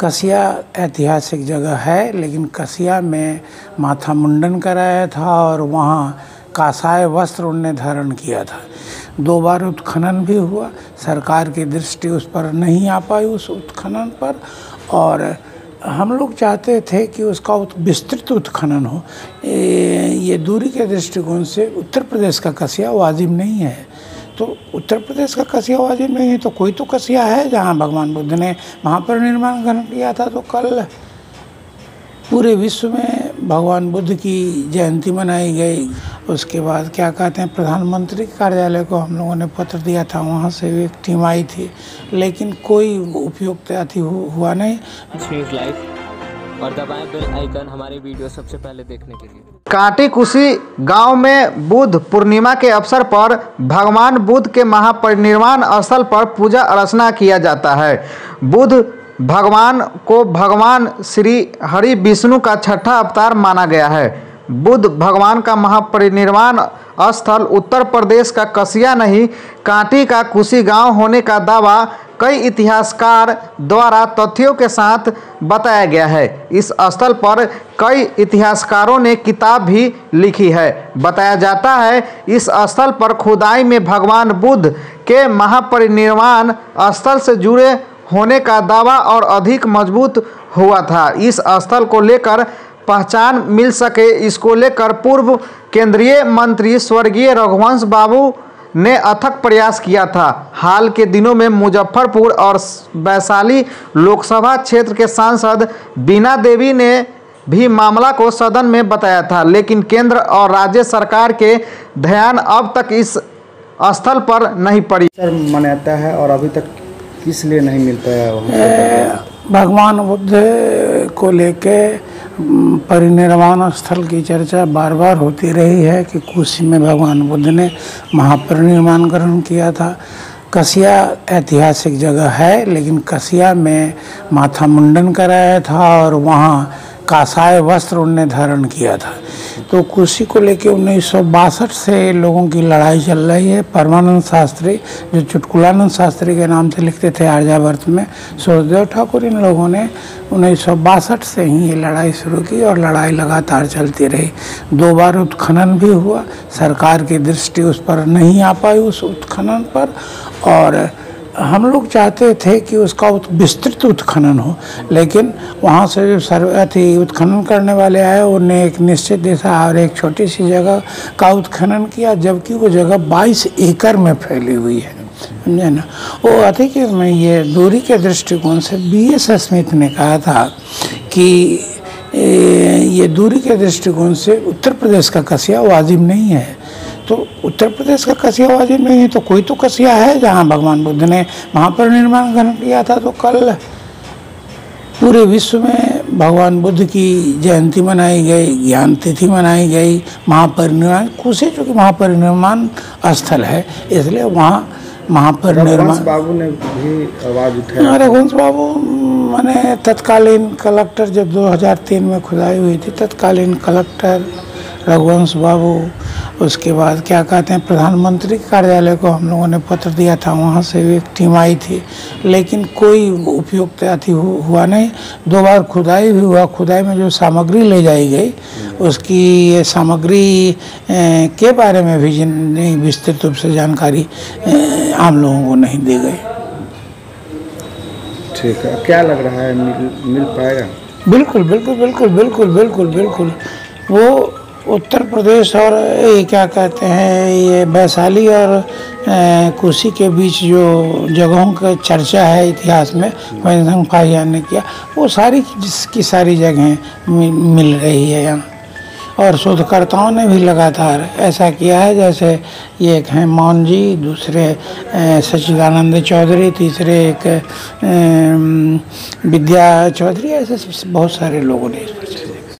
कसिया ऐतिहासिक जगह है, लेकिन कसिया में माथा मुंडन कराया था और वहाँ कासाय वस्त्र उनने धारण किया था। दो बार उत्खनन भी हुआ। सरकार की दृष्टि उस पर नहीं आ पाई उस उत्खनन पर और हम लोग चाहते थे कि उसका विस्तृत उत्खनन हो। ये दूरी के दृष्टिकोण से उत्तर प्रदेश का कसिया वाजिब नहीं है। तो उत्तर प्रदेश का कसिया वाजिब नहीं है तो कोई तो कसिया है जहाँ भगवान बुद्ध ने वहाँ पर निर्माण ग्रहण किया था तो कल पूरे विश्व में भगवान बुद्ध की जयंती मनाई गई। उसके बाद क्या कहते हैं, प्रधानमंत्री कार्यालय को हम लोगों ने पत्र दिया था, वहाँ से एक टीम आई थी, लेकिन कोई उपयुक्त अति हुआ नहीं। और दबाएँ बेल आइकन हमारे वीडियो सबसे पहले देखने के लिए। कांटी कुशी गाँव में बुद्ध पूर्णिमा के अवसर पर भगवान बुद्ध के महापरिनिर्वाण स्थल पर पूजा अर्चना किया जाता है। बुद्ध भगवान को भगवान श्री हरि विष्णु का छठा अवतार माना गया है। बुद्ध भगवान का महापरिनिर्वाण स्थल उत्तर प्रदेश का कसिया नहीं, कांटी का कुशी गाँव होने का दावा कई इतिहासकार द्वारा तथ्यों के साथ बताया गया है। इस स्थल पर कई इतिहासकारों ने किताब भी लिखी है। बताया जाता है, इस स्थल पर खुदाई में भगवान बुद्ध के महापरिनिर्वाण स्थल से जुड़े होने का दावा और अधिक मज़बूत हुआ था। इस स्थल को लेकर पहचान मिल सके। इसको लेकर पूर्व केंद्रीय मंत्री स्वर्गीय रघुवंश बाबू ने अथक प्रयास किया था। हाल के दिनों में मुजफ्फरपुर और वैशाली लोकसभा क्षेत्र के सांसद बीना देवी ने भी मामला को सदन में बताया था लेकिन केंद्र और राज्य सरकार के ध्यान अब तक इस स्थल पर नहीं पड़ी। सर मनाता है और अभी तक किस लिए नहीं मिल पाया? भगवान बुद्ध को लेके परिनिर्वाण स्थल की चर्चा बार बार होती रही है कि कुशी में भगवान बुद्ध ने महापरिनिर्वाण ग्रहण किया था। कसिया ऐतिहासिक जगह है, लेकिन कसिया में माथा मुंडन कराया था और वहाँ कासाय वस्त्र उनने धारण किया था। तो कुर्सी को लेके उन्नीस से लोगों की लड़ाई चल रही है। परमानंद शास्त्री, जो चुटकुलानंद शास्त्री के नाम से लिखते थे आर्यावर्त में सूर्यदेव ठाकुर, इन लोगों ने उन्नीस सौ बासठ से ही ये लड़ाई शुरू की और लड़ाई लगातार चलती रही। दो बार उत्खनन भी हुआ। सरकार की दृष्टि उस पर नहीं आ पाई, उस उत्खनन पर। और हम लोग चाहते थे कि उसका विस्तृत उत्खनन हो, लेकिन वहाँ से जो सर्व अथी उत्खनन करने वाले आए उन्हें एक निश्चित दिशा और एक छोटी सी जगह का उत्खनन किया, जबकि वो जगह 22 एकड़ में फैली हुई है। समझे ना? वो अधिक में ये दूरी के दृष्टिकोण से बी एस स्मिथ ने कहा था कि ये दूरी के दृष्टिकोण से उत्तर प्रदेश का कसिया वाजिब नहीं है। तो उत्तर प्रदेश का कसिया वाजिब नहीं है तो कोई तो कसिया है जहाँ भगवान बुद्ध ने वहाँ पर निर्माण ग्रहण किया था तो कल पूरे विश्व में भगवान बुद्ध की जयंती मनाई गई ज्ञान तिथि मनाई गई महापरिनिर्वाण कुछ चूँकि महापरिनिर्वाण स्थल है इसलिए वहाँ महापरिनिर्वाण बाबू ने भी आवाज़ उठाया रघुवंश बाबू मैंने तत्कालीन कलेक्टर जब 2003 में खुदाई हुई थी तत्कालीन कलेक्टर रघुवंश बाबू उसके बाद क्या कहते हैं प्रधानमंत्री कार्यालय को हम लोगों ने पत्र दिया था वहाँ से एक टीम आई थी लेकिन कोई उपयुक्त अति हुआ नहीं। दो बार खुदाई भी हुआ खुदाई में जो सामग्री ले जाई गई उसकी ये सामग्री के बारे में भी नहीं विस्तृत रूप से जानकारी आम लोगों को नहीं दी गई। ठीक है। क्या लग रहा है मिल, मिल पाएगा? बिल्कुल बिल्कुल बिल्कुल बिल्कुल बिल्कुल बिल्कुल। वो उत्तर प्रदेश और ये क्या कहते हैं, ये वैशाली और कुशी के बीच जो जगहों का चर्चा है इतिहास में वैंसंग फाहियान ने किया, वो सारी जिसकी सारी जगहें मिल रही है यहाँ। और शोधकर्ताओं ने भी लगातार ऐसा किया है, जैसे ये एक हैं मौन जी, दूसरे सचिदानंद चौधरी, तीसरे एक विद्या चौधरी, ऐसे बहुत सारे लोगों ने इस पर